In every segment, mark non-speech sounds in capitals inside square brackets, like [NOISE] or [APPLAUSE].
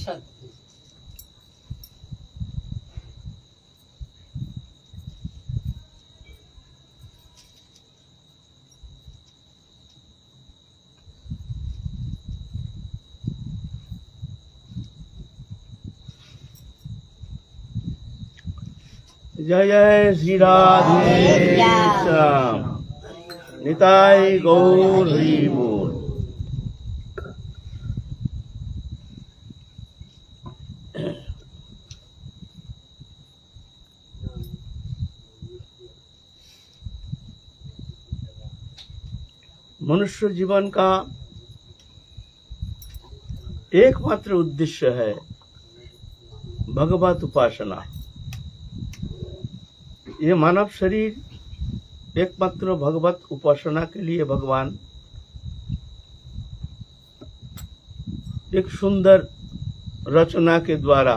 प्रसाद जय जय श्री राधे श्याम। निताय गौर बोल मनुष्य जीवन का एकमात्र उद्देश्य है भगवत उपासना। ये मानव शरीर एकमात्र भगवत उपासना के लिए भगवान एक सुंदर रचना के द्वारा,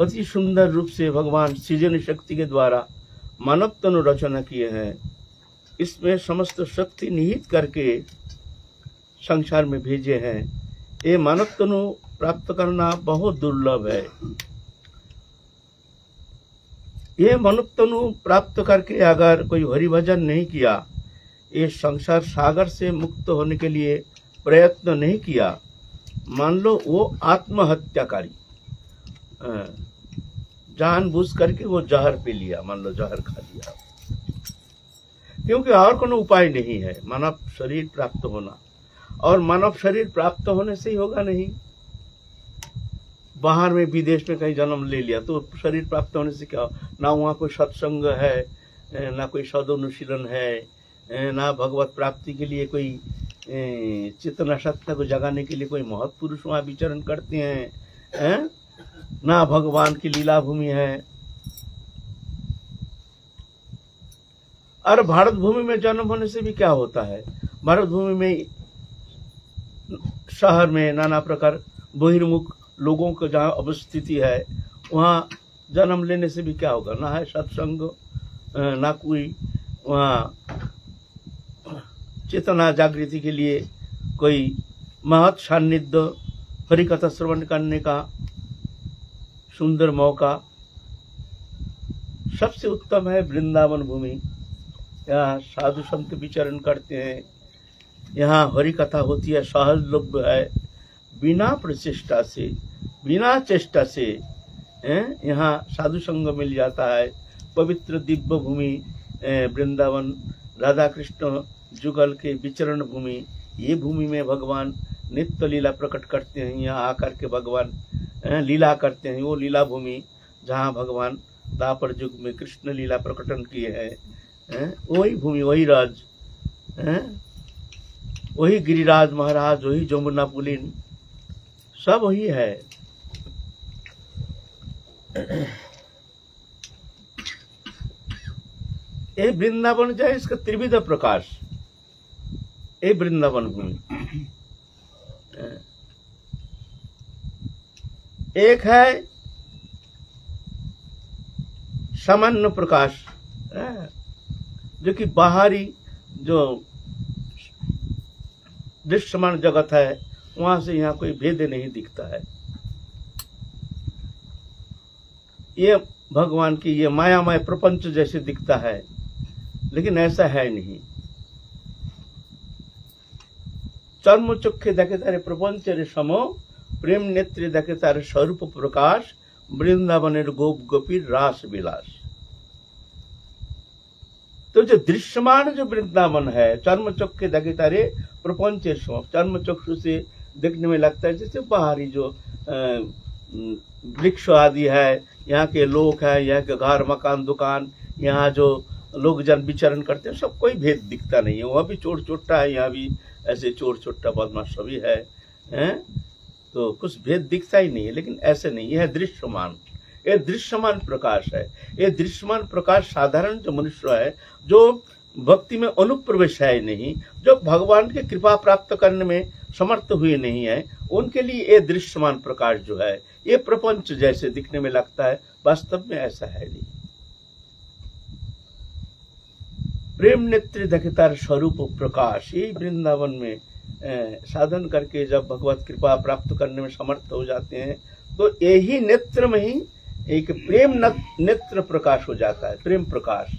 अति सुंदर रूप से भगवान सृजन शक्ति के द्वारा मानव तनु रचना किए हैं। इसमें समस्त शक्ति निहित करके संसार में भेजे हैं। ये मानव तनु प्राप्त करना बहुत दुर्लभ है। ये मनुष्य तनु प्राप्त करके अगर कोई हरि भजन नहीं किया, ये संसार सागर से मुक्त होने के लिए प्रयत्न नहीं किया, मान लो वो आत्महत्याकारी जान बूझ करके वो जहर पी लिया, मान लो जहर खा लिया। क्योंकि और कोनो उपाय नहीं है मानव शरीर प्राप्त होना और मानव शरीर प्राप्त होने से ही होगा नहीं बाहर में, विदेश में कहीं जन्म ले लिया तो शरीर प्राप्त होने से क्या हो? ना वहाँ कोई सत्संग है ना कोई सद अनुशीलन है ना भगवत प्राप्ति के लिए कोई चेतना सत्ता को जगाने के लिए कोई महत पुरुष वहाँ विचरण करते है? ना भगवान की लीला भूमि है और भारत भूमि में जन्म होने से भी क्या होता है? भारत भूमि में शहर में नाना प्रकार बहिर्मुख लोगों को जहाँ अवस्थिति है, वहाँ जन्म लेने से भी क्या होगा? ना है सत्संग ना कोई वहाँ चेतना जागृति के लिए कोई महत सान्निध्य, हरिकथा श्रवण करने का सुंदर मौका। सबसे उत्तम है वृंदावन भूमि। यहाँ साधु संत विचरण करते हैं। यहाँ हरि कथा होती है सहज लभ्य है। बिना प्रचेष्टा से, बिना चेष्टा से यहाँ साधु संग मिल जाता है। पवित्र दिव्य भूमि वृंदावन राधा कृष्ण जुगल के विचरण भूमि, ये भूमि में भगवान नित्य लीला प्रकट करते हैं। यहाँ आकर के भगवान लीला करते हैं। वो लीला भूमि जहाँ भगवान दापर युग में कृष्ण लीला प्रकटन किए हैं। वही भूमि, वही राज वही गिरिराज महाराज, वही जमुना पुलिन सब वही है। [CLEARS THROAT] ये वृंदावन जो है, इसका त्रिविध प्रकाश। ये वृंदावन भूमि। [CLEARS THROAT] एक है सामान्य प्रकाश जो कि बाहरी जो दृश्यमान जगत है, वहाँ से यहाँ कोई भेद नहीं दिखता है। ये भगवान की ये मायामय प्रपंच जैसे दिखता है, लेकिन ऐसा है नहीं। चर्म चुखे देखे तारे प्रपंच रे समो प्रेम नेत्र देखे तारे स्वरूप प्रकाश वृंदावन गोप गोपी रास विलास। तो जो दृश्यमान जो वृंदावन है चर्म चक्षे देखे तारे प्रपंच चर्म चक्षु से देखने में लगता है, जैसे बाहरी जो वृक्ष आदि है, यहाँ के लोग है, यहाँ के घर, मकान, दुकान, यहाँ जो लोग जन विचरण करते हैं, सब कोई भेद दिखता नहीं है। वहाँ भी चोट चोटा है, यहाँ भी ऐसे चोर चोटा बदमाश सभी है, हैं? तो कुछ भेद दिखता ही नहीं है, लेकिन ऐसे नहीं यह दृश्यमान ये दृश्यमान प्रकाश है। ये दृश्यमान प्रकाश साधारण जो मनुष्य है, जो भक्ति में अनुप्रवेश है नहीं, जो भगवान की कृपा प्राप्त करने में समर्थ हुए नहीं है, उनके लिए ये दृश्यमान प्रकाश जो है, ये प्रपंच जैसे दिखने में लगता है, वास्तव में ऐसा है नहीं। प्रेम नेत्र देखे तार स्वरूप प्रकाश यही वृंदावन में साधन करके जब भगवत कृपा प्राप्त करने में समर्थ हो जाते हैं तो यही नेत्र में ही एक प्रेम नेत्र प्रकाश हो जाता है, प्रेम प्रकाश।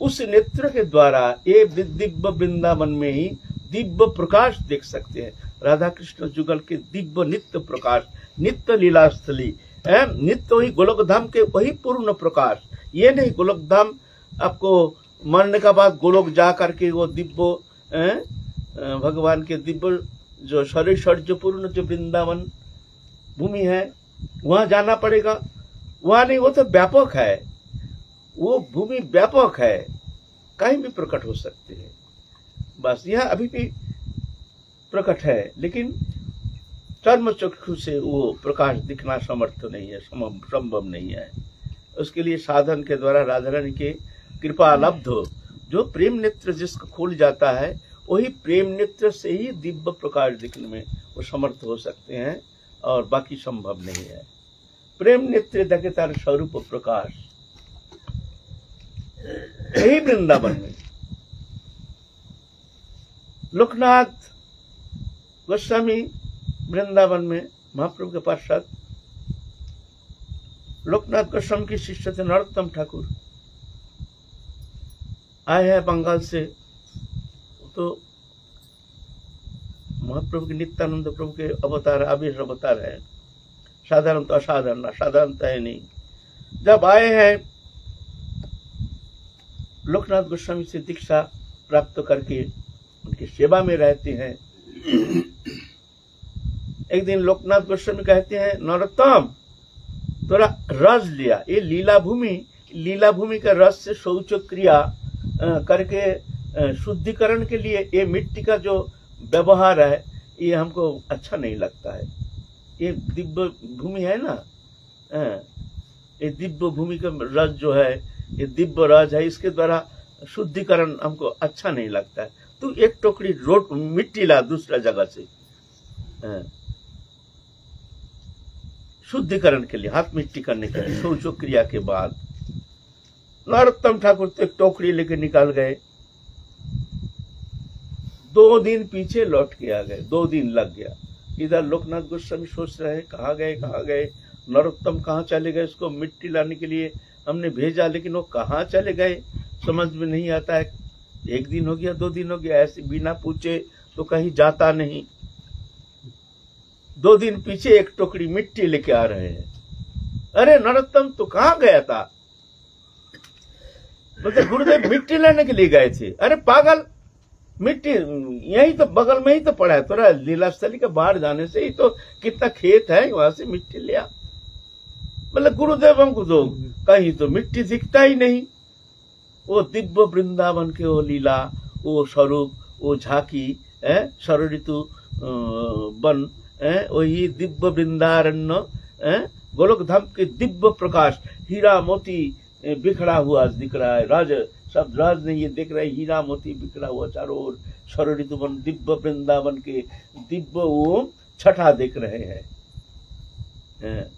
उस नेत्र के द्वारा ये दिव्य वृंदावन में ही दिव्य प्रकाश देख सकते हैं। राधा कृष्ण जुगल के दिव्य नित्य प्रकाश, नित्य लीला स्थली नित्य वही गोलक धाम के वही पूर्ण प्रकाश। ये नहीं गोलक धाम आपको मरने का बाद गोलोक जा करके वो दिव्य भगवान के दिव्य जो शरीर शौर्यपूर्ण जो वृंदावन भूमि है, वहाँ जाना पड़ेगा। वहाँ नहीं, वो तो व्यापक है। वो भूमि व्यापक है। कहीं भी प्रकट हो सकते हैं। बस यह अभी भी प्रकट है, लेकिन चर्म चक्षु से वो प्रकाश दिखना समर्थ नहीं है, संभव नहीं है। उसके लिए साधन के द्वारा राधा रानी के कृपा लब्ध हो। जो प्रेम नेत्र जिसको खुल जाता है, वही प्रेम नेत्र से ही दिव्य प्रकाश दिखने में वो समर्थ हो सकते हैं, और बाकी संभव नहीं है। प्रेम नेत्र देखे तार स्वरूप प्रकाश। यही वृंदावन में। लोकनाथ गोस्वामी वृंदावन में महाप्रभु के पास लोकनाथ गोस्वामी की शिष्य थे नरोत्तम ठाकुर। आए हैं बंगाल से। तो महाप्रभु के नित्यानंद प्रभु के अवतार आवेश अवतार है साधारण तो असाधारण असाधारणता है नहीं। जब आए हैं, लोकनाथ गोस्वामी से दीक्षा प्राप्त करके उनकी सेवा में रहते हैं। एक दिन लोकनाथ गोस्वामी कहते हैं, नरोत्तम थोड़ा रस लिया। ये लीला भूमि लीला भूमि का रस से शौच क्रिया करके शुद्धिकरण के लिए ये मिट्टी का जो व्यवहार है, ये हमको अच्छा नहीं लगता है। ये दिव्य भूमि है ना? ये दिव्य भूमि का रज जो है, ये दिव्य रज है, इसके द्वारा शुद्धिकरण हमको अच्छा नहीं लगता है। तो एक टोकरी रोट, मिट्टी ला दूसरा जगह से। शुद्धिकरण के लिए, हाथ मिट्टी करने के लिए शौचो क्रिया के बाद। नरोत्तम ठाकुर तो एक टोकरी लेके निकाल गए। दो दिन पीछे लौट के आ गए, दो दिन लग गया। इधर लोकनाथ गोस्वामी सोच रहे हैं, कहा गए कहा गए? नरोत्तम कहाँ चले गए उसको मिट्टी लाने के लिए? हमने भेजा, लेकिन वो कहाँ चले गए? समझ में नहीं आता है। एक दिन हो गया, दो दिन हो गया, ऐसे बिना पूछे तो कहीं जाता नहीं। दो दिन पीछे एक टोकरी मिट्टी लेके आ रहे हैं। अरे नरोत्तम तो कहाँ गया था? बोलते गुरुदेव मिट्टी लेने के लिए गए थे। अरे पागल मिट्टी, यही तो बगल में ही तो पड़ा है। थोड़ा लीला स्थली के बाहर जाने से ही तो कितना खेत है, वहाँ से मिट्टी लिया मतलब गुरुदेव हमको तो कहीं तो मिट्टी दिखता ही नहीं। वो दिव्य वृंदावन के वो लीला, वो स्वरूप, वो झाकी, है ऋतु वन वही दिव्य वृंदारण्य गोलोक धाम के दिव्य प्रकाश हीरा मोती बिखरा हुआ दिख रहा है। राज सब राज नहीं, ये देख रहे हीरा मोती बिखरा हुआ चारों ओर सरोऋतु वन, दिव्य वृंदावन के दिव्य ओम छठा देख रहे हैं।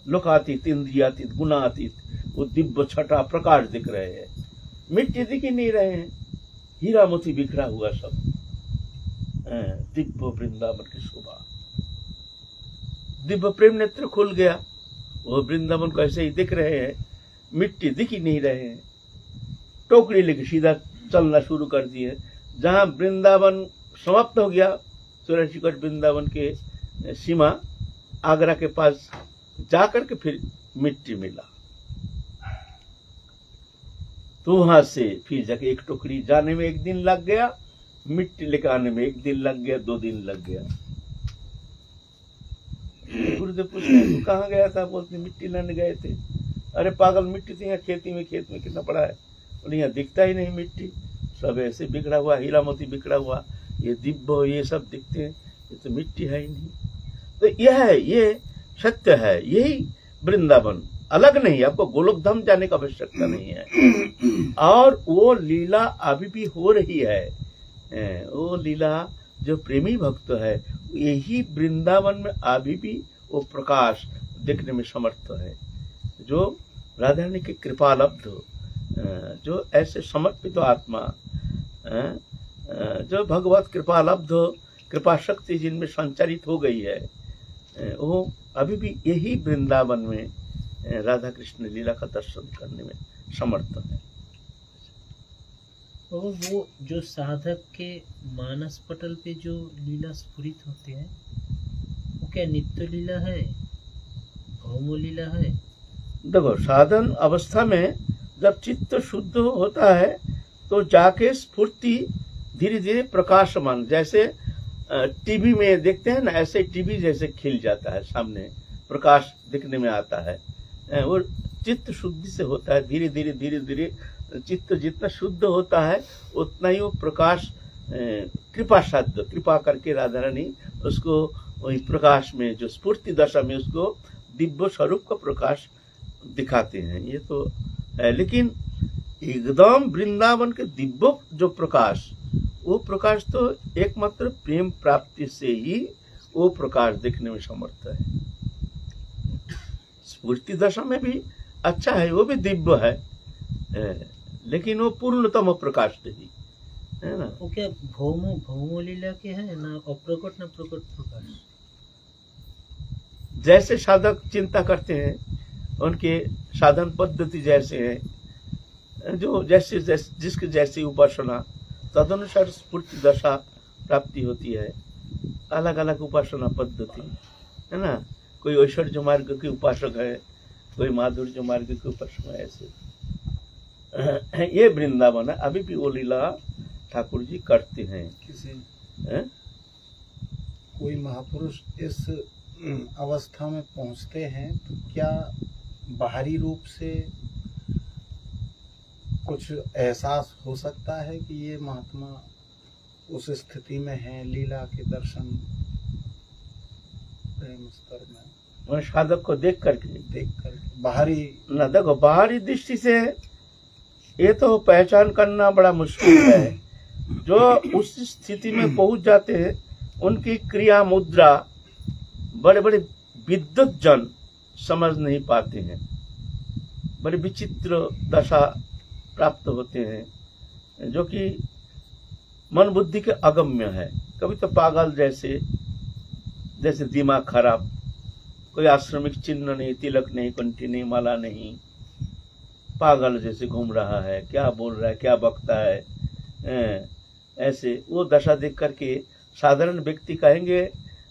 लोकातीत, इंद्रियातीत, गुणातीत, वो दिव्य छठा प्रकाश दिख रहे हैं। मिट्टी दिख ही नहीं रहे हैं। हीरा मोती बिखरा हुआ सब। दिव्य वृंदावन की शोभा। दिव्य प्रेम नेत्र खुल गया। वो वृंदावन को ऐसे ही दिख रहे हैं। मिट्टी दिख ही नहीं रहे हैं। टोकरी लेके सीधा चलना शुरू कर दिए। जहाँ वृंदावन समाप्त हो गया सूर्यशिखर वृंदावन के सीमा आगरा के पास जाकर के फिर मिट्टी मिला। तो वहाँ से फिर जाके एक टोकरी जाने में एक दिन लग गया, मिट्टी लेकर आने में एक दिन लग गया, दो दिन लग गया। गुरुदेव पूछते तू कहाँ गया था? बोलते मिट्टी लाने गए थे। अरे पागल, मिट्टी थी यहाँ खेती में, खेत में कितना पड़ा है। यहाँ दिखता ही नहीं मिट्टी। सब ऐसे बिगड़ा हुआ, हीरा मोती बिगड़ा हुआ। ये दिव्य ये सब दिखते हैं। ये तो मिट्टी है ही नहीं। तो यह है, ये सत्य है, यही वृंदावन। अलग नहीं, आपको गोलोक धाम जाने का आवश्यकता नहीं है। और वो लीला अभी भी हो रही है। वो लीला जो प्रेमी भक्त है, यही वृंदावन में अभी भी वो प्रकाश देखने में समर्थ है। जो राधा रानी की कृपा लब्ध जो ऐसे समर्पित आत्मा जो भगवत कृपा लब्ध कृपा शक्ति जिनमें संचारित हो गई है वो अभी भी यही वृंदावन में राधा कृष्ण लीला का दर्शन करने में समर्थ है। और वो जो साधक के मानस पटल पे जो लीला स्फुरित होते हैं वो क्या नित्य लीला है? भौम लीला है? देखो साधन अवस्था में जब चित्त शुद्ध होता है तो जाके स्फूर्ति धीरे धीरे प्रकाशमान, जैसे टीवी में देखते हैं ना, ऐसे टीवी जैसे खिल जाता है, सामने प्रकाश दिखने में आता है। वो चित्त शुद्धि से होता है, धीरे धीरे धीरे धीरे, चित्त जितना शुद्ध होता है, उतना ही वो प्रकाश कृपा साध्य कृपा करके राधा रानी, उसको वही प्रकाश में, जो स्फूर्ति दशा में उसको दिव्य स्वरूप का प्रकाश दिखाते हैं। ये तो है लेकिन एकदम वृंदावन के दिव्य जो प्रकाश वो प्रकाश तो एकमात्र प्रेम प्राप्ति से ही वो प्रकाश देखने में समर्थ है। स्फूर्ति दशा में भी अच्छा है वो भी दिव्य है लेकिन वो पूर्णतम प्रकाश नहीं है ना? वो क्या भौम भौम लीला के है ना अप्रकट ना प्रकट प्रकाश? जैसे साधक चिंता करते हैं उनके साधन पद्धति जैसे है जो जैसे, जैसे जिसके जैसी उपासना तदनुसार स्फूर्ति दशा प्राप्ति होती है। अलग अलग उपासना पद्धति है ना? कोई ऐश्वर्य मार्ग के उपासक है कोई माधुर्य मार्ग के उपासक है ऐसे। ये वृंदावन है अभी भी वो लीला ठाकुर जी करते हैं। किसी हैं? कोई महापुरुष इस अवस्था में पहुँचते हैं तो क्या बाहरी रूप से कुछ एहसास हो सकता है कि ये महात्मा उस स्थिति में है लीला के दर्शन प्रेम स्तर में? साधक को देख करके। देख कर बाहरी। ना देखो बाहरी दृष्टि से ये तो पहचान करना बड़ा मुश्किल है। जो उस स्थिति में पहुँच जाते हैं उनकी क्रिया मुद्रा बड़े बड़े विद्युत जन समझ नहीं पाते हैं। बड़े विचित्र दशा प्राप्त होते हैं, जो कि मन बुद्धि के अगम्य है। कभी तो पागल जैसे जैसे दिमाग खराब, कोई आश्रमिक चिन्ह नहीं, तिलक नहीं, कंठी नहीं, माला नहीं, पागल जैसे घूम रहा है, क्या बोल रहा है, क्या बकता है ऐसे। वो दशा देख करके साधारण व्यक्ति कहेंगे,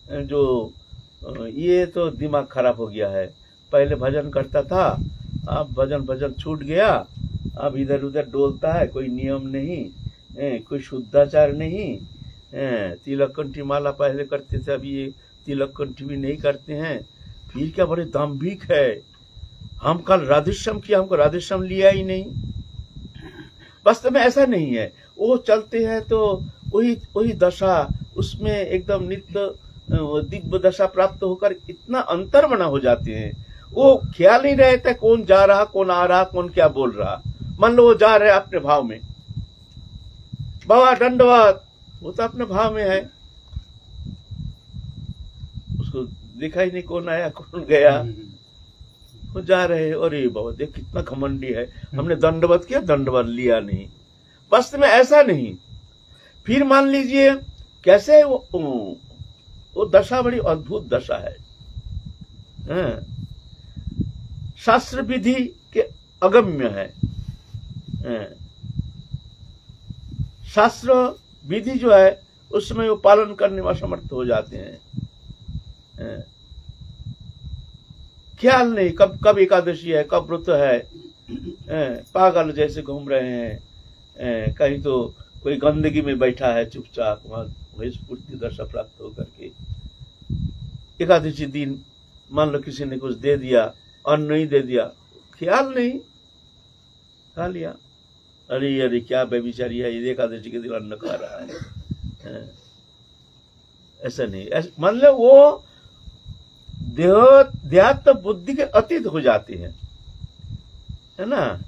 जो ये तो दिमाग खराब हो गया है। पहले भजन करता था अब भजन भजन छूट गया अब इधर उधर डोलता है कोई नियम नहीं हैं, कोई शुद्धाचार नहीं तिलक कंठी माला पहले करते थे अब ये तिलक कंठी भी नहीं करते हैं। फिर क्या बड़े दाम्भिक है? हम कल राधेश्याम किया हमको राधेश्याम लिया ही नहीं। वास्तव में ऐसा नहीं है। वो चलते हैं तो वही वही दशा उसमें एकदम नित्य दिव्य दशा प्राप्त होकर इतना अंतर बना हो जाते हैं। वो ख्याल नहीं रहता कौन जा रहा, कौन आ रहा, कौन क्या बोल रहा। मान लो वो जा रहे अपने भाव में। बाबा दंडवाद वो तो अपने भाव में है। उसको दिखा ही नहीं कौन आया, कौन गया। वो जा रहे हैं, अरे बाबा, देख कितना घमंडी है। हमने दंडवत किया, दंडवत लिया नहीं। वास्तव में ऐसा नहीं। फिर मान लीजिए, कैसे वो दशा बड़ी अद्भुत दशा है हाँ। शास्त्र विधि के अगम्य है हाँ। शास्त्र विधि जो है उसमें वो पालन करने में असमर्थ हो जाते हैं हाँ। ख्याल नहीं कब कब एकादशी है कब व्रत है पागल जैसे घूम रहे हैं, कहीं तो कोई गंदगी में बैठा है चुपचाप वहाँ वही स्फूर्ति दशा प्राप्त होकर के। एकादशी दिन, मान लो किसी ने कुछ दे दिया, अन्न नहीं दे दिया, ख्याल नहीं, खा लिया। अरे अरे, क्या बेबिचारी है, ये एकादशी के दिन अन्न खा रहा है। ऐसा नहीं मान लो वो देह, देहात्म बुद्धि के अतीत हो जाते हैं। है ना?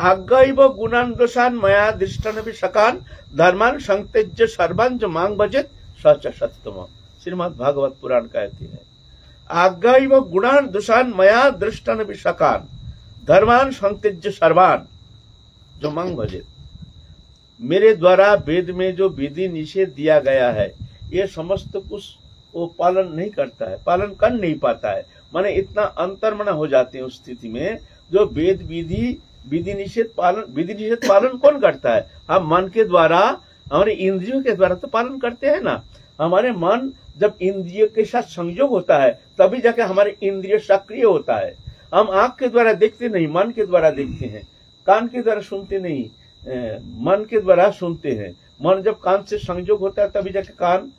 आज्ञाइव गुणान दोषान मया दृष्टन भी सकान धर्मान संतेज्य सर्वान जो मांग बजेत सच सत्यम श्रीमद भागवत पुराण कहती है। आज्ञाइव गुणान दोषान मया दृष्टन भी सकान धर्मान संतेज्य सर्वान, जो मांग भजेत। मेरे द्वारा वेद में जो विधि निषेध दिया गया है, ये समस्त कुछ वो पालन नहीं करता है, पालन कर नहीं पाता है। माने इतना अंतर्मना हो जाते हैं उस स्थिति में, जो वेद विधि विधि निषेध पालन विधि निषेध पालन कौन करता है? हम मन के द्वारा, हमारे इंद्रियों के द्वारा तो पालन करते हैं ना। हमारे मन जब इंद्रियों के साथ संयोग होता है, तभी जाके हमारे इंद्रिय सक्रिय होता है। हम आँख के द्वारा देखते नहीं, मन के द्वारा देखते हैं। कान के द्वारा सुनते नहीं मन के द्वारा सुनते हैं। मन जब कान से संयोग होता है, तभी जाके कान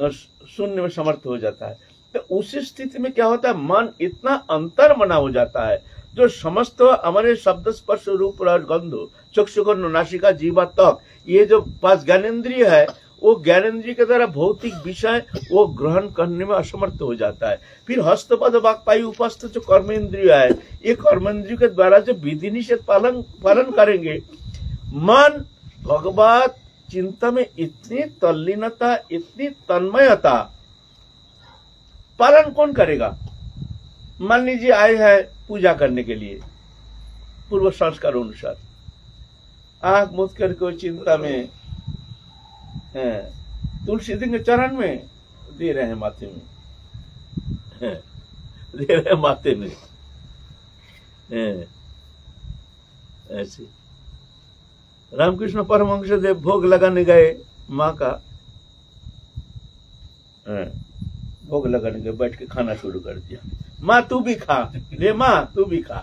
सुनने में समर्थ हो जाता है। तो उस स्थिति में क्या होता है? मन इतना अंतर मना हो जाता है जो समस्त हमारे शब्द स्पर्श रूप रस गंध चक्षुगो नासिका, जीवा तक ये जो पाँच ज्ञानेन्द्रिय है, वो ज्ञानेन्द्रिय के द्वारा भौतिक विषय, वो ग्रहण करने में असमर्थ हो जाता है। फिर हस्तपद वाकपाई उपस्थ जो कर्मेंद्रिय है, ये कर्मेंद्रिय के द्वारा जो विधि निषेध पालन पालन करेंगे, मन, भगवत चिंता में इतनी तल्लीनता, इतनी तन्मयता, पालन कौन करेगा? मान लीजिए आए हैं पूजा करने के लिए, पूर्व संस्कार अनुसार। आँख मुद करके चिंता में तुलसी जी के चरण में दे रहे हैं माथे में। दे रहे हैं माथे में। ऐसे। रामकृष्ण परमहंस देव भोग लगाने गए माँ का। भोग लगाने के बैठ के खाना शुरू कर दिया। माँ तू भी खा। ले माँ तू भी खा।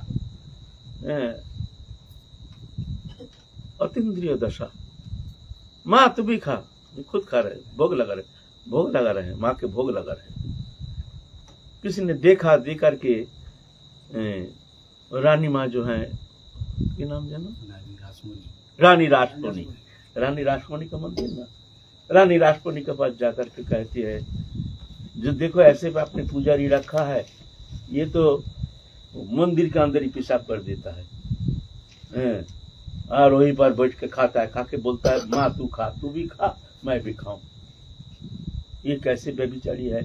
अतीन्द्रिय दशा। माँ तू भी खा। खुद खा रहे भोग लगा रहे भोग लगा रहे हैं। माँ के भोग लगा रहे हैं। किसी ने देखा दे करके रानी माँ जो है की नाम जानो? रानी रासमणि रानी रासमणि का मंदिर ना? रानी रासमणि के पास जाकर के कहती है जो देखो, ऐसे पे आपने पुजारी रखा है, ये तो मंदिर के अंदर ही पेशाब कर देता है। और वहीं पर बैठ के खाता है खा के बोलता है, माँ, तू खा, तू भी खा, मैं भी खाऊं। ये कैसे व्यभिचारी है?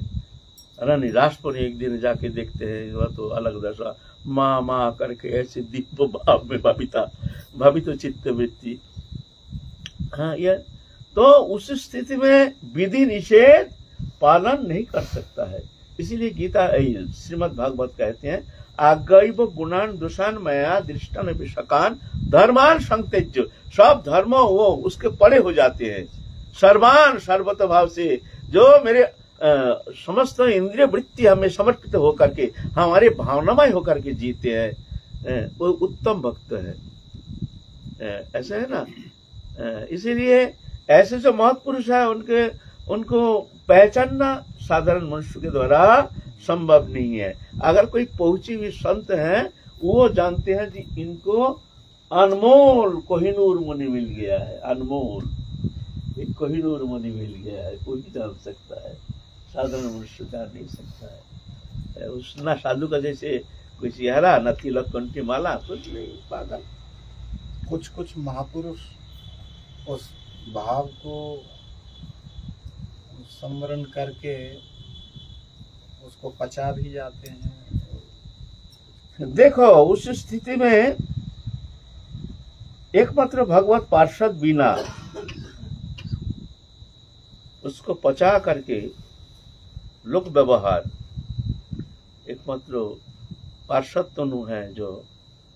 रानी राष्ट्र एक दिन जाके देखते हैं, वह तो अलग दशा। माँ माँ, करके ऐसे दीप भाव में भाविता तो चित्त वृत्ति। हाँ ये तो उस स्थिति में विधि निषेध पालन नहीं कर सकता है। इसीलिए गीता श्रीमद भागवत कहते हैं आगैव गुणान दुषान मया दृष्टन विषकान धर्मान संतेज सब धर्म वो उसके पड़े हो जाते हैं। सर्वान सर्वत भाव से जो मेरे अ, समस्त इंद्रिय वृत्ति हमें समर्पित होकर के हमारे भावनामय होकर के जीते हैं। वो उत्तम भक्त है। ऐसा है ना? इसीलिए ऐसे जो महत्पुरुष है उनके उनको पहचानना साधारण मनुष्य के द्वारा संभव नहीं है। अगर कोई पहुँची हुई संत है, वो जानते हैं कि इनको अनमोल कोहिनूर मुनि मिल गया है, अनमोल। एक कोहिनूर मुनि मिल गया है कोई जान सकता है। साधारण मनुष्य जान नहीं सकता है। उस ना साधु का जैसे कोई सिहरा न तिलक कंठी माला, कुछ नहीं, पागल। कुछ कुछ महापुरुष उस भाव को स्मरण करके उसको पचा भी जाते हैं। देखो, उस स्थिति में एकमात्र भगवत पार्षद बिना उसको पचा करके लोक व्यवहार, एकमात्र पार्षद तनु है जो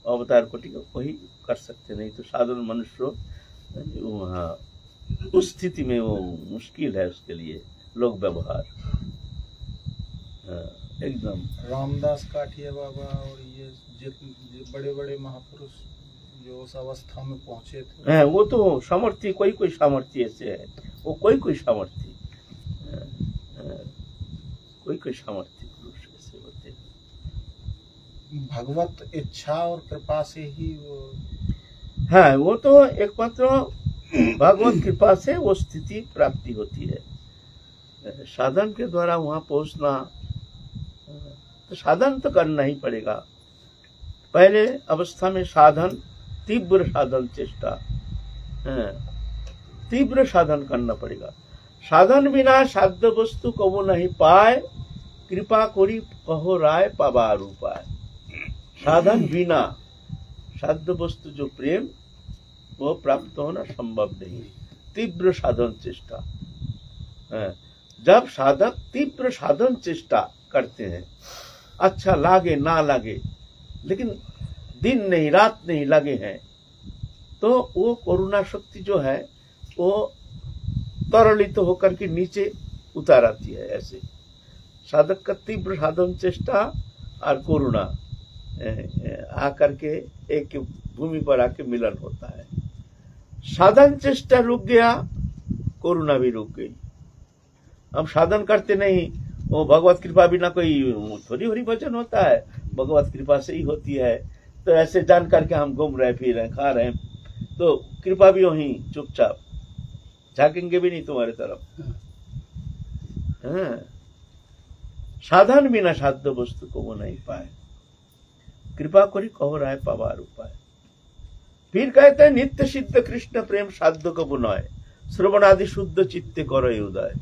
अवतार कोटि को वही कर सकते, नहीं तो साधारण मनुष्य वहाँ उस स्थिति में वो मुश्किल है उसके लिए लोक व्यवहार। हाँ, एकदम। रामदास काठिया बाबा और ये जितने बड़े बड़े महापुरुष जो उस अवस्था में पहुँचे थे। है वो तो सामर्थ्य कोई कोई सामर्थ्य ऐसे है। वो कोई कोई सामर्थ्य। है, है, कोई कोई सामर्थ्य पुरुष ऐसे होते हैं। भगवत इच्छा और कृपा से ही वो हाँ वो तो एकमात्र भगवत कृपा से वो स्थिति प्राप्ति होती है। साधन के द्वारा वहाँ पहुँचना तो साधन तो करना ही पड़ेगा। पहले अवस्था में साधन तीव्र साधन चेष्टा हाँ, तीव्र साधन करना पड़ेगा। साधन बिना साध्य वस्तु कबो नहीं पाए कृपा करी कहो राय पाबार उपाय साधन बिना साध्य वस्तु जो प्रेम वो प्राप्त होना संभव नहीं। तीव्र साधन चेष्टा। हाँ, जब साधक तीव्र साधन चेष्टा करते हैं अच्छा लागे ना लागे लेकिन दिन नहीं रात नहीं लगे हैं तो वो करुणा शक्ति जो है वो तरलित तो होकर के नीचे उतार आती है ऐसे। साधक का तीव्र साधन चेष्टा और करुणा। आकर के एक भूमि पर आके मिलन होता है। साधन चेष्टा रुक गया, कोरोना भी रुक गई। हम साधन करते नहीं, वो भगवत कृपा बिना कोई थोड़ी होरी भजन होता है, भगवत कृपा से ही होती है। तो ऐसे जान करके हम घूम रहे, फिर रहे, खा रहे। तो कृपा भी वही चुपचाप, झाकेंगे भी नहीं तुम्हारे तरफ़। हाँ। साधन बिना साध्य वस्तु को वो नहीं पाए। कृपा करी कहो राय पवार उपाय फिर कहते हैं नित्य सिद्ध कृष्ण प्रेम साध्य को बुनाए श्रवण आदि शुद्ध चित्त करो उदय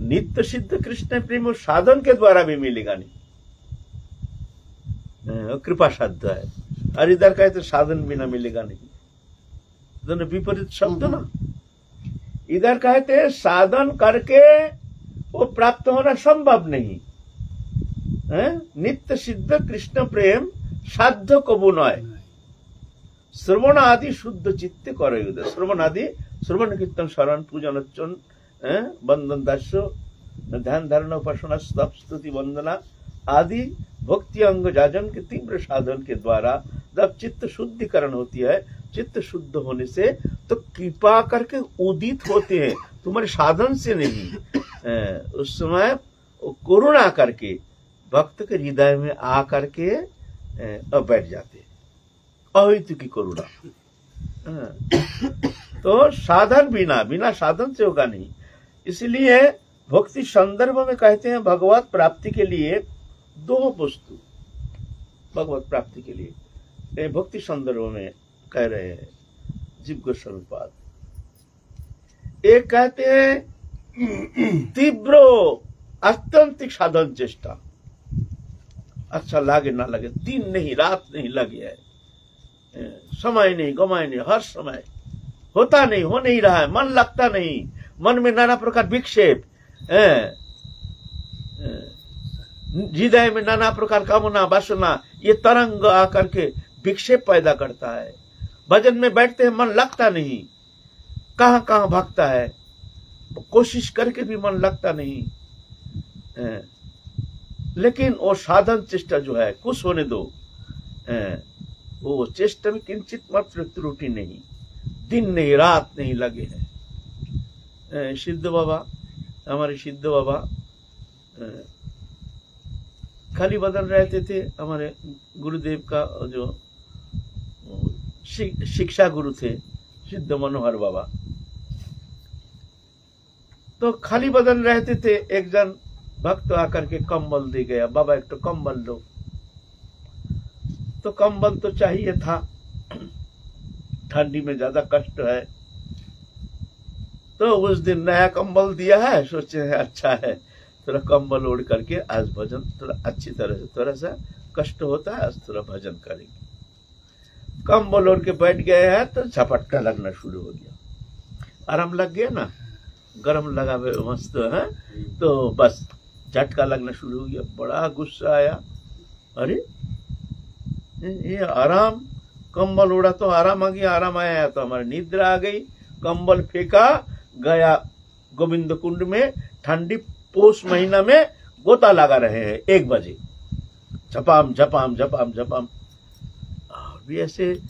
नित्य सिद्ध कृष्ण प्रेम साधन के द्वारा भी मिलेगा नहीं कृपा साध्य है और इधर कहते साधन बिना मिलेगा नहीं दोनों विपरीत शब्द ना इधर कहते साधन करके वो प्राप्त होना संभव नहीं है नित्य सिद्ध कृष्ण प्रेम साध्य कबू नय श्रवण आदि शुद्ध चित्त करे श्रवण आदि श्रवण कीर्तन शरण पूजन बंदन दास्य ध्यान धारण उपासना स्तुति वंदना आदि भक्ति अंग जाजन के तीव्र साधन के द्वारा जब चित्त शुद्धिकरण होती है चित्त शुद्ध होने से तो कृपा करके उदित होते हैं तुम्हारे साधन से नहीं उस समय करुणा करके भक्त के हृदय में आ करके अब बैठ जाते अहित की करुणा। तो साधन बिना बिना साधन से होगा नहीं। इसलिए भक्ति संदर्भ में कहते हैं, भगवत प्राप्ति के लिए दो वस्तु। भगवत प्राप्ति के लिए। भक्ति संदर्भ में कह रहे हैं, जीव गोस्वामीपाद एक कहते हैं, तीव्र अत्यंतिक साधन चेष्टा। अच्छा लागे, ना लगे। दिन नहीं, रात नहीं लगे है। समय नहीं गमाए नहीं, हर समय। होता नहीं, हो नहीं रहा है, मन लगता नहीं। मन में नाना प्रकार विक्षेप। हृदय में नाना प्रकार कामना, वासना, ये तरंग आकर के विक्षेप पैदा करता है। भजन में बैठते हैं, मन लगता नहीं। कहाँ कहाँ भागता है? कोशिश करके भी मन लगता नहीं। लेकिन वो साधन चेष्टा जो है, कुछ होने दो। वो चेष्टा में किंचित मात्र त्रुटि नहीं। दिन नहीं, रात नहीं लगे हैं। सिद्ध बाबा, हमारे सिद्ध बाबा खाली बदल रहते थे, हमारे गुरुदेव का जो शिक्षा गुरु थे, सिद्ध मनोहर बाबा। तो खाली बदन रहते थे, एक जन भक्त आकर के कंबल दे गया, बाबा एक तो कंबल लो। तो कंबल तो चाहिए था। ठंडी में ज़्यादा कष्ट है। तो उस दिन नया कंबल दिया है, सोचे है अच्छा है। थोड़ा कंबल ओढ़ करके आज भजन, थोड़ा अच्छी तरह से, थोड़ा सा कष्ट होता है, आज थोड़ा भजन करेंगे। कंबल ओढ़ के बैठ गए हैं तो झपटका लगना शुरू हो गया। आराम लग गया ना? गर्म लगा मस्त है? तो बस। झटका लगना शुरू हो गया बड़ा गुस्सा आया। अरे, ये आराम, कंबल उड़ा तो आराम आ गया, आराम आया तो हमारी निद्रा आ गई। कंबल फेंका, गया गोविंद कुंड में, ठंडी पोष महीना में गोता लगा रहे हैं, एक बजे। झपाम झपाम झपाम झपाम। और भी ऐसे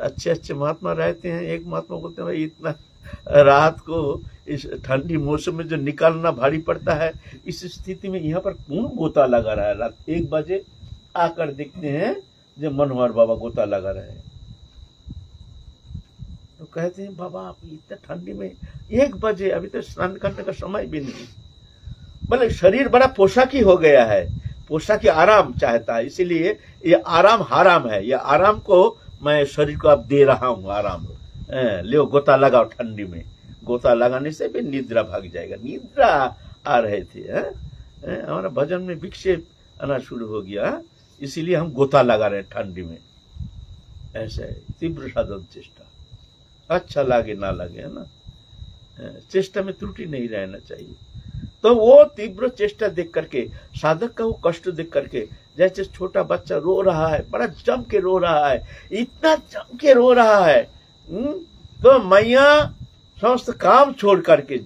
अच्छे अच्छे महात्मा रहते हैं, एक महात्मा बोलते हैं, भाई, इतना रात को इस ठंडी मौसम में जो निकालना भारी पड़ता है, इस स्थिति में यहाँ पर कौन गोता लगा रहा है? रात एक बजे आकर देखते हैं जब मनोहर बाबा गोता लगा रहे हैं। तो कहते हैं, बाबा, आप इतने ठंडी में एक बजे अभी तो स्नान करने का समय भी नहीं मतलब शरीर बड़ा पोशाकी हो गया है, पोशाकी आराम चाहता है, इसीलिए ये आराम हराम है। ये आराम को मैं शरीर को आप दे रहा हूँ, आराम। ले गोता लगाओ ठंडी में। गोता लगाने से भी निद्रा भाग जाएगा। निद्रा आ रहे थे हमारा भजन में विक्षेप आना शुरू हो गया इसीलिए हम गोता लगा रहे ठंडी में। ऐसे है तीव्र साधन चेष्टा। अच्छा लागे ना लगे है ना? चेष्टा में त्रुटि नहीं रहना चाहिए। तो वो तीव्र चेष्टा देख करके साधक का वो कष्ट देख करके जैसे छोटा बच्चा रो रहा है बड़ा जम के रो रहा है इतना जम के रो रहा है हम्म, तो मैया समस्त काम छोड़ करके,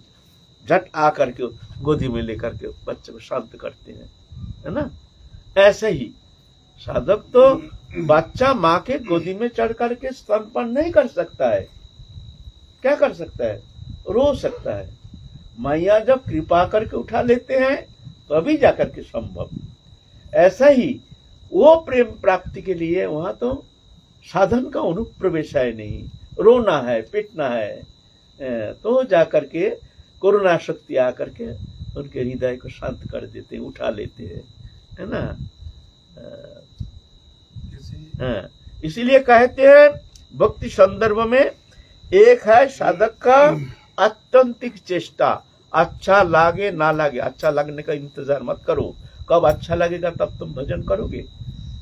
झट आ करके गोदी में लेकर के बच्चे को शांत करते हैं, है ना? ऐसे ही, साधक तो बच्चा माँ के गोदी में चढ़ करके स्तनपान नहीं कर सकता है। क्या कर सकता है? रो सकता है। मैया जब कृपा करके उठा लेते हैं तो अभी जाकर के संभव। ऐसा ही, वो प्रेम प्राप्ति के लिए वहाँ तो साधन का अनुप्रवेश है नहीं। रोना है, पिटना है तो जाकर के करुणा शक्ति आकर के उनके हृदय को शांत कर देते हैं उठा लेते हैं है ना? हाँ, इसीलिए कहते हैं भक्ति संदर्भ में एक है साधक का अत्यंतिक चेष्टा अच्छा लागे ना लागे अच्छा लगने का इंतज़ार मत करो कब अच्छा लगेगा तब तुम भजन करोगे।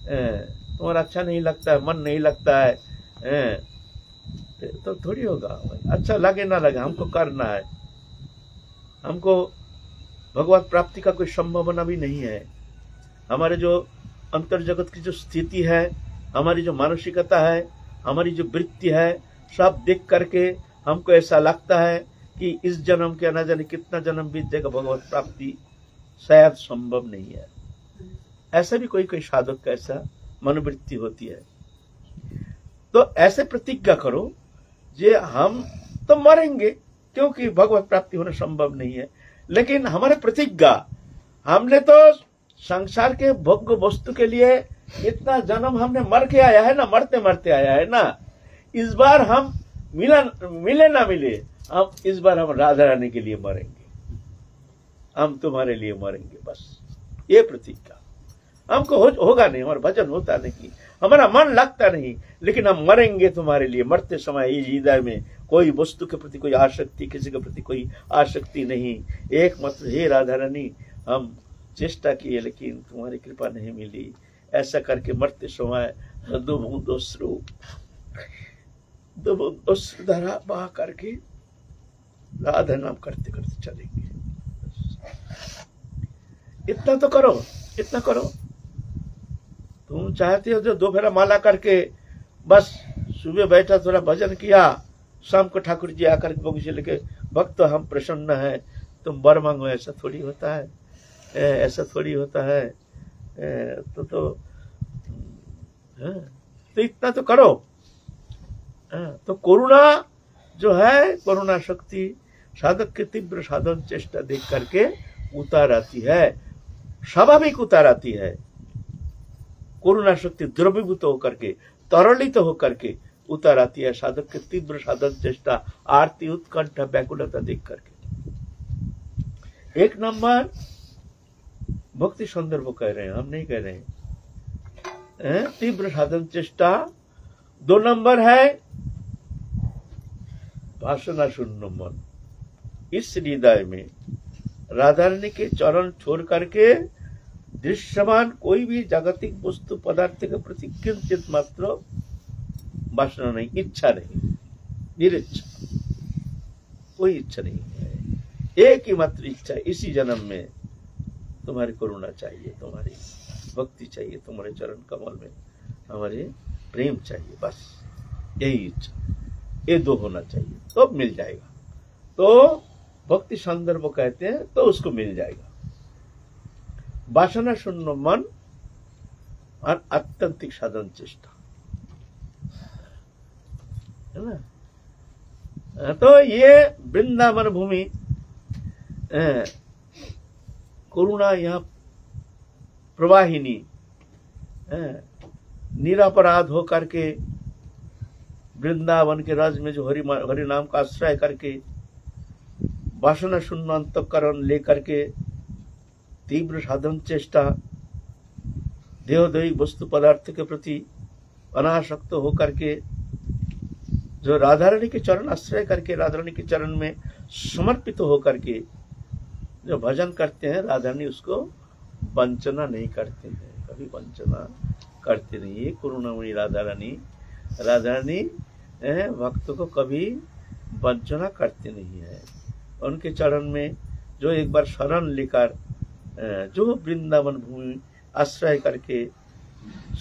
तुम्हारा अच्छा नहीं लगता है मन नहीं लगता है अ, तो थोड़ी होगा। अच्छा लगे ना लगे हमको करना है। हमको भगवत प्राप्ति का कोई संभावना भी नहीं है। हमारे जो अंतर जगत की जो स्थिति है हमारी जो मानसिकता है हमारी जो वृत्ति है सब देख करके हमको ऐसा लगता है कि इस जन्म के न जाने कितना जन्म बीत जाएगा भगवत प्राप्ति शायद संभव नहीं है। ऐसा भी कोई कोई साधक का ऐसा मनोवृत्ति होती है। तो ऐसे प्रतिज्ञा करो जे हम तो मरेंगे, क्योंकि भगवत प्राप्ति होना संभव नहीं है। लेकिन हमारे प्रतिज्ञा, हमने तो संसार के भोग्य वस्तु के लिए इतना जन्म हमने मर के आया है ना, मरते मरते आया है ना। इस बार हम मिला, मिले ना मिले, हम इस बार हम राधा रानी के लिए मरेंगे। हम तुम्हारे लिए मरेंगे, बस। ये प्रतिज्ञा। हमको हो, होगा नहीं हमारा भजन होता नहीं। हमारा मन लगता नहीं लेकिन हम मरेंगे तुम्हारे लिए। मरते समय इस हृदय में कोई वस्तु के प्रति कोई आसक्ति किसी के प्रति कोई आसक्ति नहीं। एक मत हे राधा रानी हम चेष्टा किए लेकिन तुम्हारी कृपा नहीं मिली। ऐसा करके मरते समय दो बूंद दो धारा बहा करके राधा नाम करते करते चलेंगे। इतना तो करो इतना करो। तुम चाहते हो जो दो फेरा माला करके बस सुबह बैठा थोड़ा भजन किया शाम को ठाकुर जी आकर के बगीचे लेके भक्त तो हम प्रसन्न है तुम बर मांगो ऐसा थोड़ी होता है। ऐसा थोड़ी होता है। तो तो हाँ, तो इतना तो करो। हाँ, तो करुणा जो है करुणा शक्ति साधक के तीव्र साधन चेष्टा देख करके उतार आती है। स्वाभाविक उतार आती है। करुणा शक्ति द्रवीभूत होकर के, तरलित होकर के उतार आती है साधक के तीव्र साधन चेष्टा, आरती, उत्कंठ, व्याकुलता देख करके। एक नंबर, भक्ति संदर्भ कह रहे हैं, हम नहीं कह रहे हैं? तीव्र साधन चेष्टा, दो नंबर है भाषणा शून्य मन इस हृदय में राधा रानी के चरण छोड़ करके दृश्यमान कोई भी जागतिक वस्तु पदार्थ के प्रति किंचित मात्र वासना नहीं, इच्छा नहीं निरिच्छा कोई इच्छा नहीं है। एक ही मात्र इच्छा इसी जन्म में तुम्हारी करुणा चाहिए, तुम्हारी भक्ति चाहिए, तुम्हारे चरण कमल में हमारे प्रेम चाहिए, बस यही इच्छा। ये दो होना चाहिए तो मिल जाएगा। तो भक्ति संदर्भ कहते हैं तो उसको मिल जाएगा। मन और अत्यंतिक साधन चेष्टा है ना तो ये वृंदावन भूमि करुणा यहाँ प्रवाहिनी निरापराध होकर के वृंदावन के राज में जो हरि हरि नाम का आश्रय करके वासना शून्य अंतकरण लेकर के तीव्र साधन चेष्टा, देहोदयी वस्तु पदार्थ के प्रति अनासक्त होकर के जो राधा रानी के चरण, आश्रय करके राधा रानी के चरण में समर्पित होकर के जो भजन करते हैं राधा रानी उसको वंचना नहीं करते हैं, कभी वंचना करते नहीं। ये करुणामणि राधा रानी राधा रानी भक्त को कभी वंचना करते नहीं है। उनके चरण में जो एक बार शरण लेकर जो वृंदावन भूमि आश्रय करके,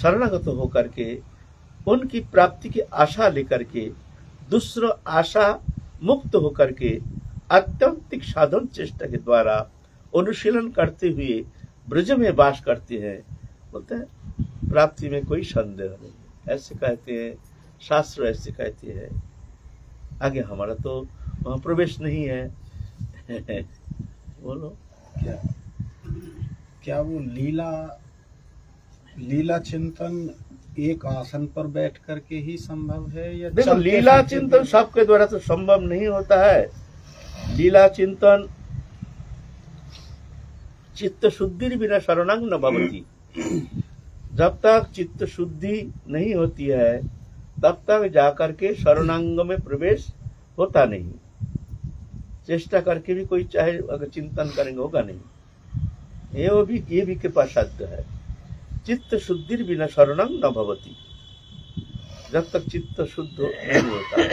शरणागत होकर के, उनकी प्राप्ति की आशा लेकर के, दूसरों आशा मुक्त होकर के अत्यंतिक साधन चेष्टा के द्वारा अनुशीलन करते हुए ब्रज में वास करते हैं। बोलते हैं, प्राप्ति में कोई संदेह नहीं। ऐसे कहते हैं, शास्त्र ऐसे कहते हैं। आगे हमारा तो वहाँ प्रवेश नहीं है। [LAUGHS] बोलो। क्या? क्या वो लीला लीला चिंतन एक आसन पर बैठ करके ही संभव है या देखो लीला चिंतन सबके द्वारा तो संभव नहीं होता है। लीला चिंतन चित्त शुद्धि बिना शरणांग न भवती। जब तक चित्त शुद्धि नहीं होती है तब तक जाकर के शरणांग में प्रवेश होता नहीं। चेष्टा करके भी कोई चाहे अगर चिंतन करेंगे होगा नहीं। ये वो भी, ये भी कृपा साध्य है। चित्त शुद्धि बिना शरणंग न भवती। जब तक चित्त शुद्ध नहीं होता,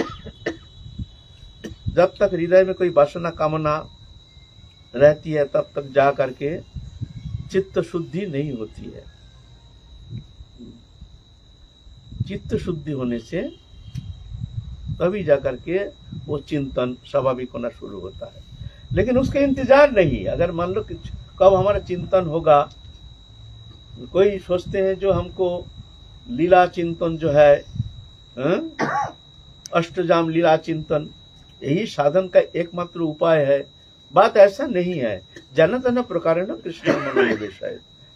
जब तक हृदय में कोई वासना, कामना रहती है, तब तक जा करके चित्त शुद्धि नहीं होती है। चित्त शुद्धि होने से तभी जा करके वो चिंतन, स्वाभाविक होना शुरू होता है। लेकिन उसका इंतज़ार नहीं अगर मान लो कि कब हमारा चिंतन होगा? कोई सोचते हैं जो हमको लीला चिंतन जो है हाँ? अष्टजाम लीला चिंतन, यही साधन का एकमात्र उपाय है। बात ऐसा नहीं है। जन तन प्रकार कृष्ण मनोनिवेश है।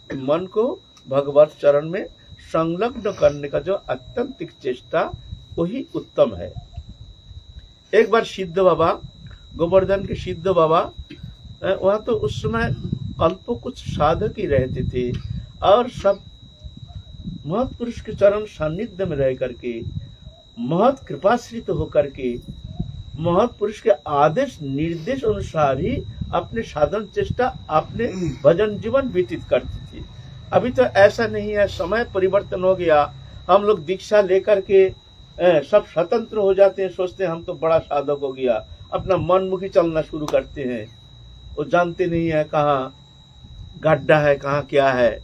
मन को भगवत चरण में संलग्न करने का जो अत्यंतिक चेष्टा, वही उत्तम है। एक बार सिद्ध बाबा, गोवर्धन के सिद्ध बाबा वहाँ तो उस समय अल्प कुछ साधक ही रहते थे और सब महत्पुरुष के चरण सान्निध्य में रह करके, महत कृपाश्रित होकर के महत पुरुष के आदेश निर्देश अनुसार ही अपने साधन चेष्टा, अपने भजन जीवन व्यतीत करती थी। अभी तो ऐसा नहीं है, समय परिवर्तन हो गया। हम लोग दीक्षा लेकर के सब स्वतंत्र हो जाते हैं, सोचते हैं हम तो बड़ा साधक हो गया। अपना मनमुखी चलना शुरू करते हैं। वो जानते नहीं है कहाँ गड्ढा है कहाँ क्या है?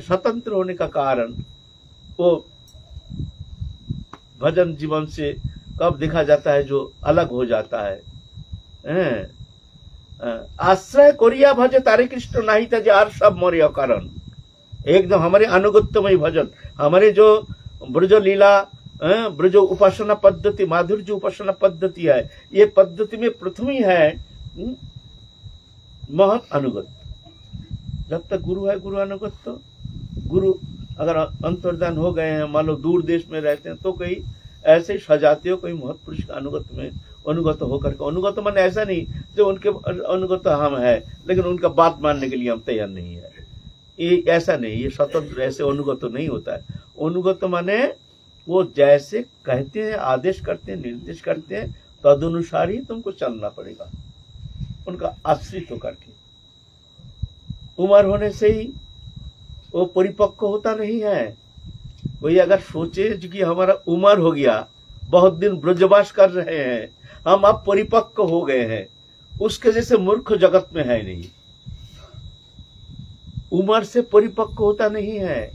स्वतंत्र होने का कारण वो भजन जीवन से कब देखा जाता है जो अलग हो जाता है। आश्रय कोरिया भजे तारे कृष्ण नहीं था जो आर सब मरे कारण एकदम हमारे अनुगत्यमय भजन हमारे जो ब्रज लीला ब्रज उपासना पद्धति माधुर्य उपासना पद्धति है ये पद्धति में प्रथम ही है हम्म, महत अनुगत जब तक गुरु है, गुरु अनुगत तो गुरु अगर अंतर्दान हो गए हैं, मान लो दूर देश में रहते हैं तो कई ऐसे सजाते हो कोई महत का अनुगत में अनुगत होकर के, अनुगत मन ऐसा नहीं जो उनके अनुगत हम है, लेकिन उनका बात मानने के लिए हम तैयार नहीं है। ये ऐसा नहीं, ये स्वतंत्र, ऐसे अनुगत तो नहीं होता है। अनुगत माने वो जैसे कहते हैं, आदेश करते हैं, निर्देश करते हैं, तदनुसार ही तुमको चलना पड़ेगा। उनका आश्रित होकर के। उम्र होने से ही वो परिपक्व होता नहीं है। वही अगर सोचे कि हमारा उम्र हो गया, बहुत दिन ब्रजवास कर रहे हैं, हम अब परिपक्व हो गए हैं, उसके जैसे मूर्ख जगत में है नहीं। उम्र से परिपक्व होता नहीं है।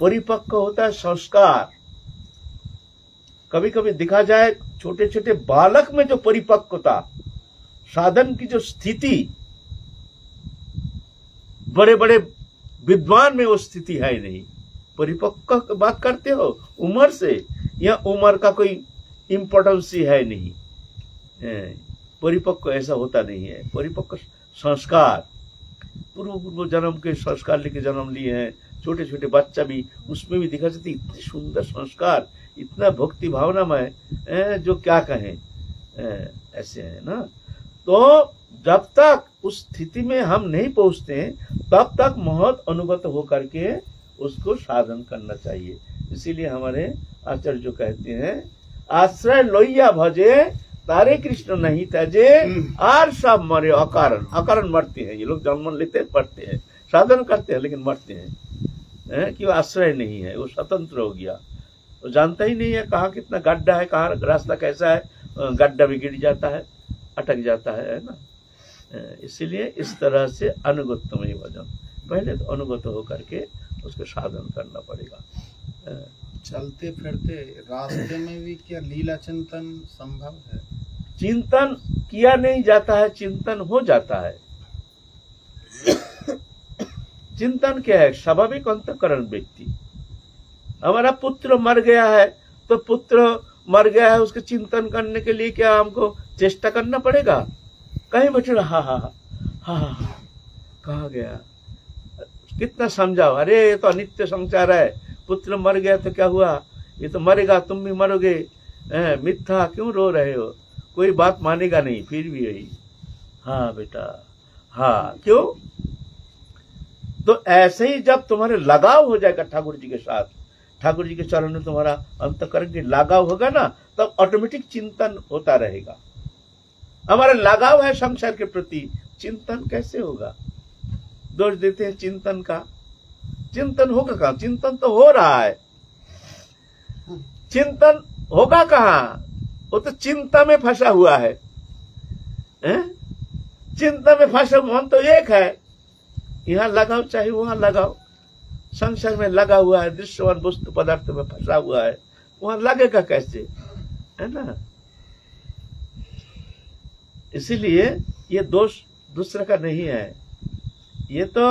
परिपक्व होता है संस्कार। कभी कभी दिखा जाए छोटे छोटे बालक में जो परिपक्वता, साधन की जो स्थिति बड़े बड़े विद्वान में वो स्थिति है नहीं। परिपक्व बात करते हो उम्र से। या उम्र का कोई इम्पोर्टेंस ही है नहीं। परिपक्व ऐसा होता नहीं है। परिपक्व संस्कार। पूर्व पूर्व जन्म के संस्कार लेके जन्म लिए हैं। छोटे छोटे बच्चा भी उसमें भी दिखा जाती इतने सुंदर संस्कार इतना भक्ति है, जो क्या कहें। ऐसे है ना। तो जब तक उस स्थिति में हम नहीं पहुँचते तब तक महत अनुगत होकर के उसको साधन करना चाहिए। इसीलिए हमारे आचार्य जो कहते हैं आश्रय लोहिया भजे तारे कृष्ण नहीं तजे आर सब मरे अकारण। अकारण मरते हैं ये लोग जन्म लेते हैं पढ़ते हैं साधन करते हैं लेकिन मरते हैं। हैं कि वो आश्रय नहीं है वो स्वतंत्र हो गया। वो जानता ही नहीं है कहाँ कितना गड्ढा है कहाँ रास्ता कैसा है। गड्ढा भी गिर जाता है अटक जाता है है ना? इसीलिए इस तरह से अनुगत में भजन पहले तो अनुगत होकर के उसको साधन करना पड़ेगा। चलते फिरते रास्ते में भी क्या लीला चिंतन संभव है? चिंतन किया नहीं जाता है चिंतन हो जाता है। चिंतन क्या है? स्वाभाविक अंतकरण व्यक्ति। हमारा पुत्र मर गया है तो पुत्र मर गया है उसके चिंतन करने के लिए क्या हमको चेष्टा करना पड़ेगा? कहीं बैठे हा हा हा हा कहा गया? कितना समझाओ? अरे, ये तो अनित्य संसार है। पुत्र मर गया तो क्या हुआ? ये तो मरेगा, तुम भी मरोगे। मिथ्या, क्यों रो रहे हो? कोई बात मानेगा नहीं, फिर भी यही। हाँ बेटा हाँ क्यों? तो ऐसे ही जब तुम्हारे लगाव हो जाएगा ठाकुर जी के साथ, ठाकुर जी के चरण में तुम्हारा अंत करेंगे, लगाव होगा ना, तब ऑटोमेटिक चिंतन होता रहेगा। हमारा लगाव है संसार के प्रति। चिंतन कैसे होगा? दोष देते हैं चिंतन का। चिंतन होगा कहा? चिंतन तो हो रहा है। चिंतन होगा कहा? वो तो चिंता में फंसा हुआ है? चिंता में फंसा मन तो एक है। यहाँ लगाओ, चाहे वहाँ लगाओ। संसार में लगा हुआ है दृश्यवान वस्तु पदार्थ में फंसा हुआ है। वहाँ लगेगा कैसे? है ना? इसीलिए ये दोष दूसरे का नहीं है। ये तो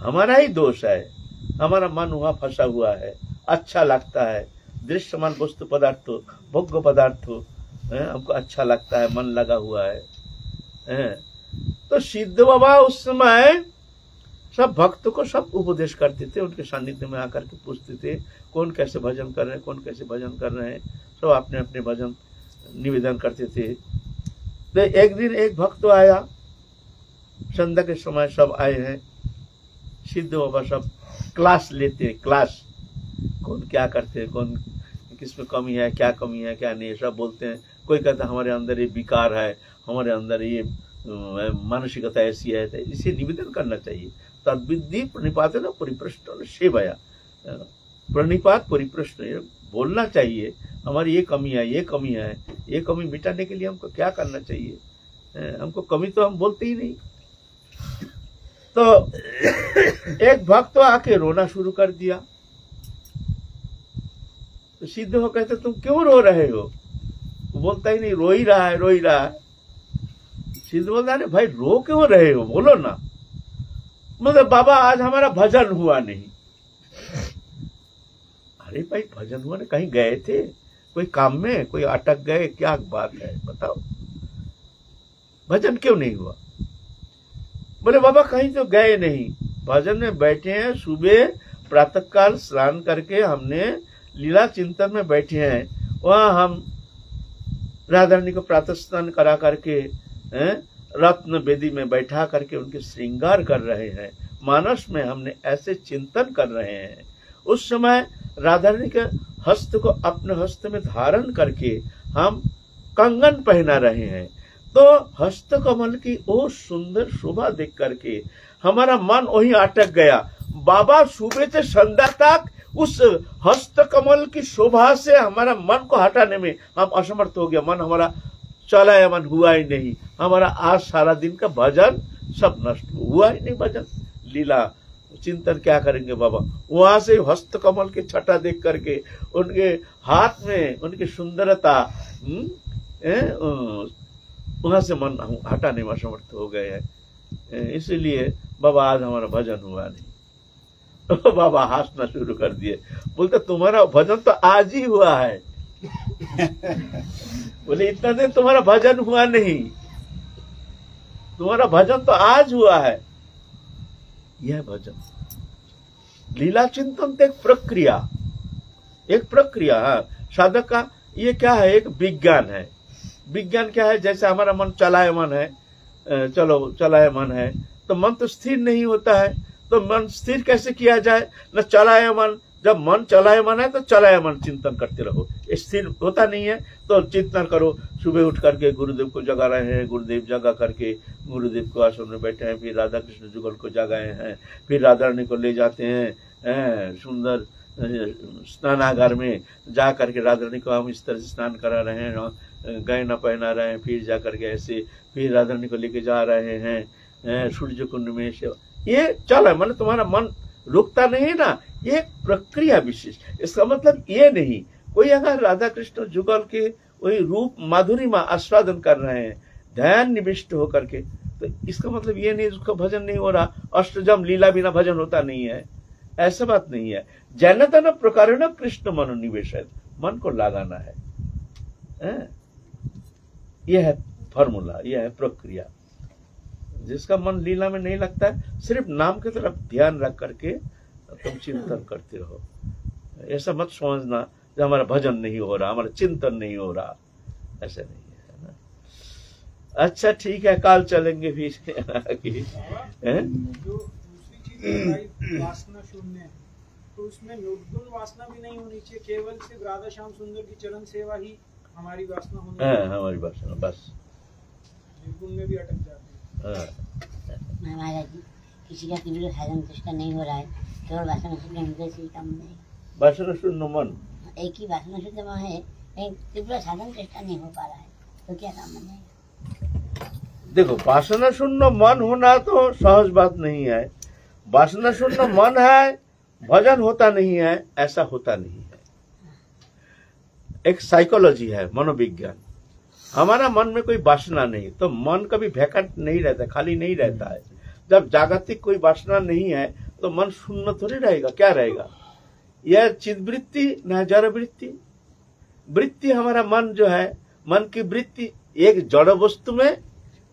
हमारा ही दोष है। हमारा मन वहाँ फंसा हुआ है। अच्छा लगता है। दृश्यमान वस्तु पदार्थ भोग्य पदार्थ हमको अच्छा लगता है, मन लगा हुआ है, हैं। तो सिद्ध बाबा उस समय सब भक्त को सब उपदेश करते थे, उनके सानिध्य में आकर के पूछते थे, कौन कैसे भजन कर रहे हैं, कौन कैसे भजन कर रहे हैं। सब अपने अपने भजन निवेदन करते थे। तो एक दिन एक भक्त आया। संध्या के समय सब आए हैं। सिद्ध बाबा सब क्लास लेते हैं, क्लास। कौन क्या करते हैं, कौन किसमें कमी है, क्या कमी है, क्या नहीं सब बोलते हैं। कोई कहता हमारे अंदर ये विकार है, हमारे अंदर ये मानसिकता ऐसी है। तो इसे निवेदन करना चाहिए। तद्विधि प्रणिपात ना, परिप्रश्न सेवया। प्रणिपात, परिप्रश्न बोलना चाहिए, हमारी ये कमी है, ये कमी है, ये कमी मिटाने के लिए हमको क्या करना चाहिए? हमको कमी तो हम बोलते ही नहीं। तो एक भक्त तो आके रोना शुरू कर दिया। तो सिद्ध हो कहते, तुम क्यों रो रहे हो? बोलता ही नहीं, रो ही रहा है, रो ही रहा है। सिद्ध बोलता, अरे भाई, रो क्यों रहे हो? बोलो ना। मतलब बाबा, आज हमारा भजन हुआ नहीं। अरे भाई, भजन हुआ नहीं कहीं गए थे? कोई काम में? कोई अटक गए? क्या बात है? बताओ। भजन क्यों नहीं हुआ? बोले, बाबा, कहीं तो गए नहीं। भजन में बैठे हैं, सुबह प्रातःकाल स्नान करके हमने लीला चिंतन में बैठे हैं। वहाँ हम राधा रानी को प्रातः स्नान करा करके रत्न बेदी में बैठा करके उनके श्रृंगार कर रहे हैं। मानस में हमने ऐसे चिंतन कर रहे हैं। उस समय राधा रानी के हस्त को अपने हस्त में धारण करके हम कंगन पहना रहे हैं। तो हस्त कमल की वो सुंदर शोभा देख करके हमारा मन वही अटक गया। बाबा सुबह से संध्या तक उस हस्त कमल की शोभा से हमारा मन को हटाने में हम असमर्थ हो गया। मन हमारा चलायमन हुआ ही नहीं। हमारा आज सारा दिन का भजन सब नष्ट हुआ ही नहीं। भजन, लीला चिंतन क्या करेंगे बाबा? वहाँ से हस्त कमल की छटा देख करके उनके हाथ में उनकी सुंदरता हम्म, वहाँ से मन हटाने में असमर्थ हो गए हैं। इसीलिए बाबा आज हमारा भजन हुआ नहीं। [LAUGHS] बाबा हंसना शुरू कर दिए। बोलते तुम्हारा भजन तो आज ही हुआ है। [LAUGHS] बोले इतना दिन तुम्हारा भजन हुआ नहीं। तुम्हारा भजन तो आज हुआ है। यह भजन। लीला चिंतन तो एक प्रक्रिया एक प्रक्रिया हाँ। साधक का ये क्या है? एक विज्ञान है। विज्ञान क्या है? जैसे हमारा मन चलाए मन है चलो, चलाए मन है तो मन तो स्थिर नहीं होता है। तो मन स्थिर कैसे किया जाए? न चलायमान जब मन चलायमान है तो चलाए मन, चिंतन करते रहो। स्थिर होता नहीं है तो चिंतन करो। सुबह उठ करके गुरुदेव को जगा रहे हैं, गुरुदेव जगा करके गुरुदेव को आश्रम में बैठे हैं, फिर राधा कृष्ण जुगल को जगाए हैं, फिर राधा रानी को ले जाते हैं सुंदर स्नानागार में जा करके राधा रानी को हम इस तरह से स्नान करा रहे हैं गहना पहना रहे हैं, फिर जा करके ऐसे, फिर राधा रानी को लेके जा रहे हैं सूर्य कुंड में ये चल है मतलब तुम्हारा मन रुकता नहीं है ना, ये प्रक्रिया विशेष इसका मतलब ये नहीं, कोई अगर राधा कृष्ण जुगल के वही रूप माधुरी में आस्वादन कर रहे हैं, ध्यान निविष्ट होकर के तो इसका मतलब ये नहीं, उसका भजन नहीं हो रहा, अष्टजम लीला बिना भजन होता नहीं है। ऐसा बात नहीं है। प्रकार न कृष्ण मनोनिवेश मन को लगाना है। हैं? यह है फॉर्मूला यह है प्रक्रिया। जिसका मन लीला में नहीं लगता है सिर्फ़ नाम की तरफ़ ध्यान रख करके तुम चिंतन करते रहो। ऐसा मत समझना कि हमारा भजन नहीं हो रहा हमारा चिंतन नहीं हो रहा। ऐसा नहीं है ना? अच्छा ठीक है काल चलेंगे फिर आगे जो वासना तो उसमें निर्गुण वासना भी नहीं होनी चाहिए केवल सिर्फ़ राधा श्याम सुंदर की चरण सेवा ही हमारी वासना होनी हाँ हमारी बात सुनो बस। निर्गुण में भी अटक जाते महाराज जी किसी का साधन नहीं हो रहा है केवल वासना शुद्ध हृदय से ही काम नहीं वासना शून्य मन एक ही वासना शुद्ध में है लेकिन तीव्र साधन चेष्टा नहीं हो पा रहा है तो क्या काम बन देखो वासना शून्य मन होना तो सहज बात नहीं है। वासना शून्य मन है भजन होता नहीं है ऐसा होता नहीं है। एक साइकोलॉजी है मनोविज्ञान। हमारा मन में कोई वासना नहीं तो मन कभी वैकेंट नहीं रहता, खाली नहीं रहता है। जब जागतिक कोई वासना नहीं है तो मन शून्य थोड़ी रहेगा, क्या रहेगा? यह चिदवृत्ति न जड़ वृत्ति वृत्ति हमारा मन जो है, मन की वृत्ति एक जड़ वस्तु में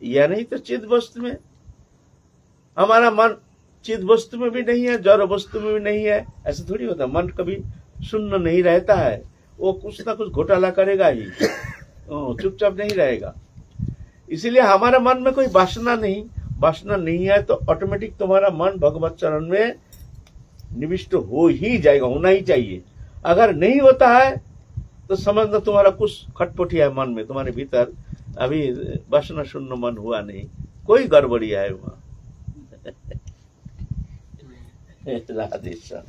या नहीं तो चिद वस्तु में। हमारा मन चिद वस्तु में भी नहीं है, जड़ वस्तु में भी नहीं है, ऐसा थोड़ी होता। मन कभी शून्य नहीं रहता है, वो कुछ ना कुछ घोटाला करेगा ही। चुपचाप नहीं रहेगा। इसीलिए हमारे मन में कोई वासना नहीं। वासना नहीं है तो ऑटोमेटिक तुम्हारा मन भगवत चरण में निविष्ट हो ही जाएगा, होना ही चाहिए। अगर नहीं होता है तो समझना तुम्हारा कुछ खटपटिया है मन में, तुम्हारे भीतर। अभी वासना शून्य मन हुआ नहीं। कोई गड़बड़िया है वहाँ। राधे श्याम